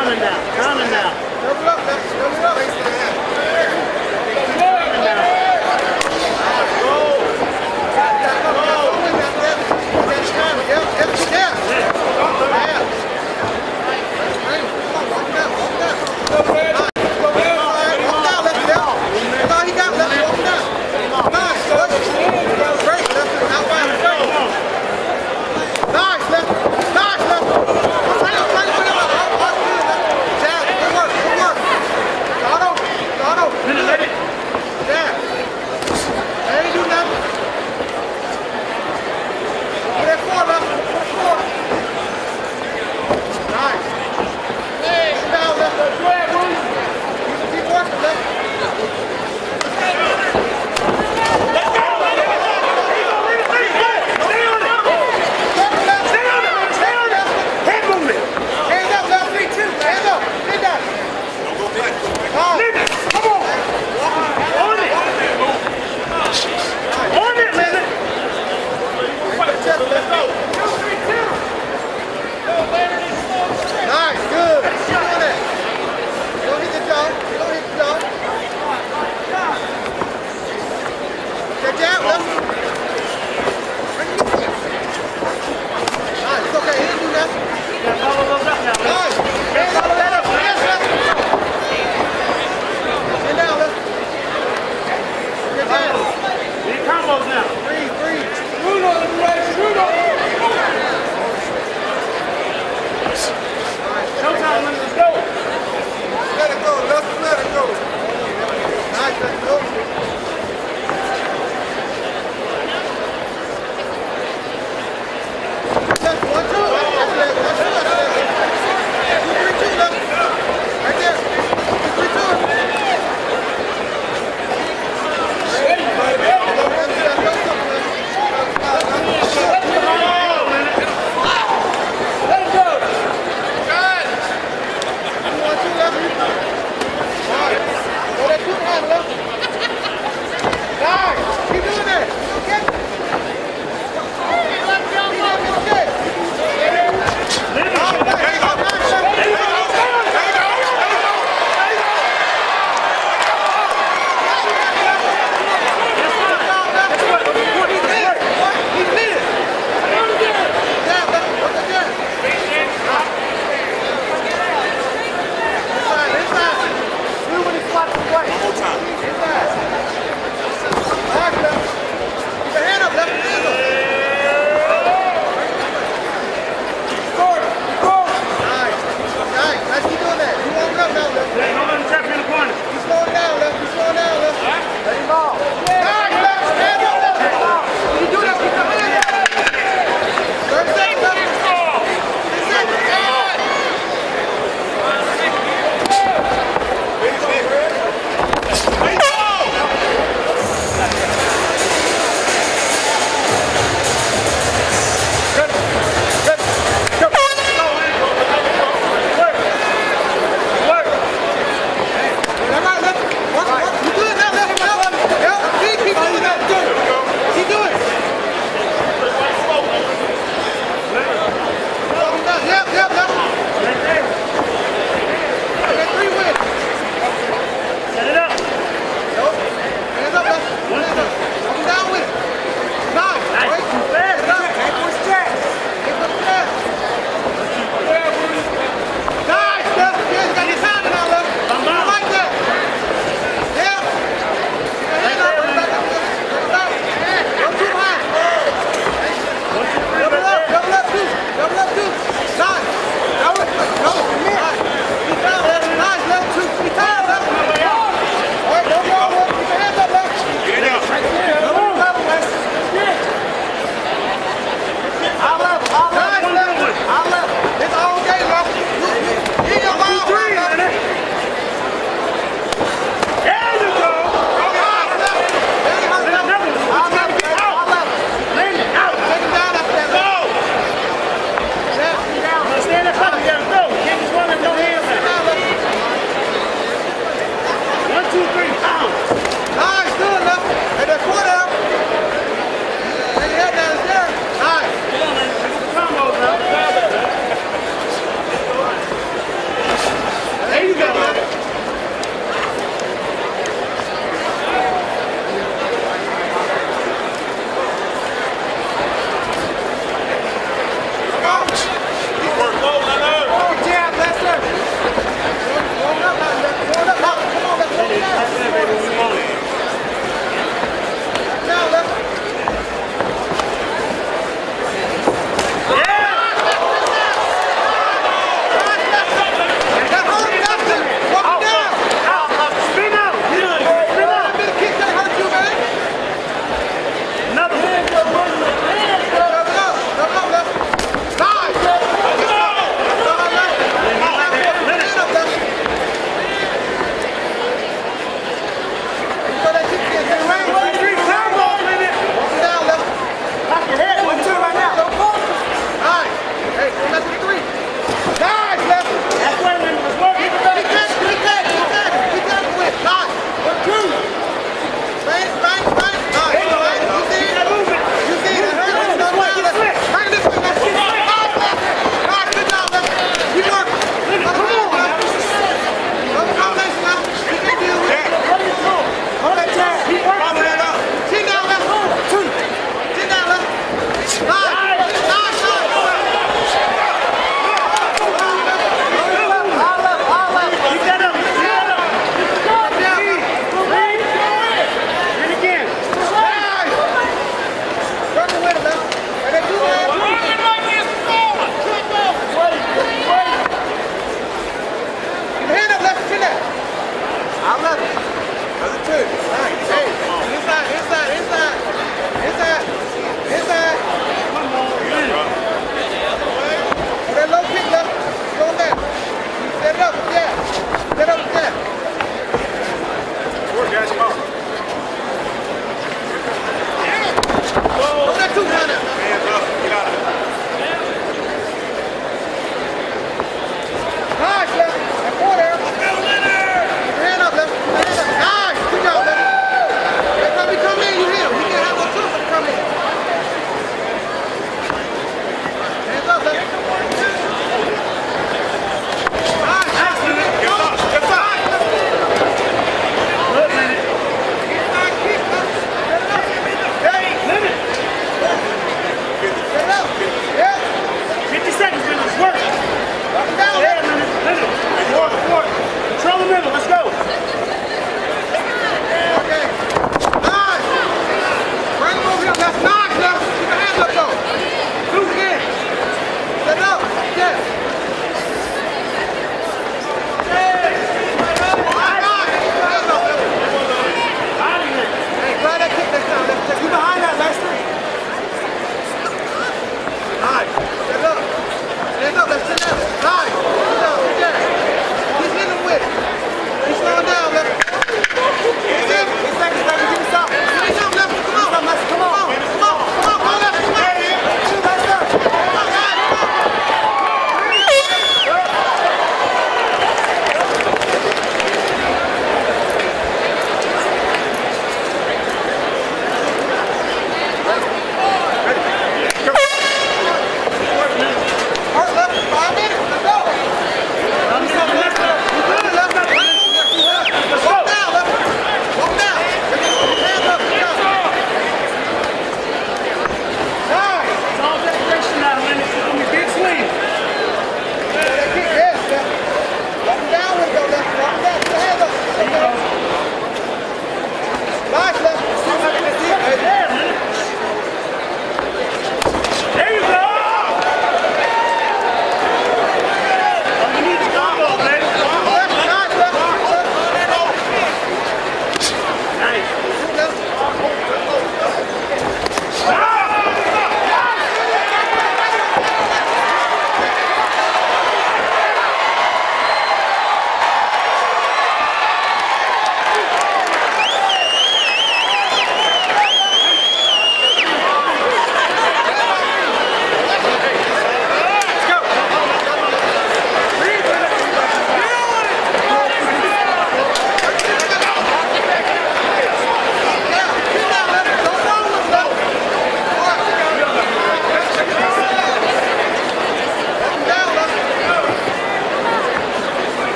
Down and out, down and out. Double up, double up.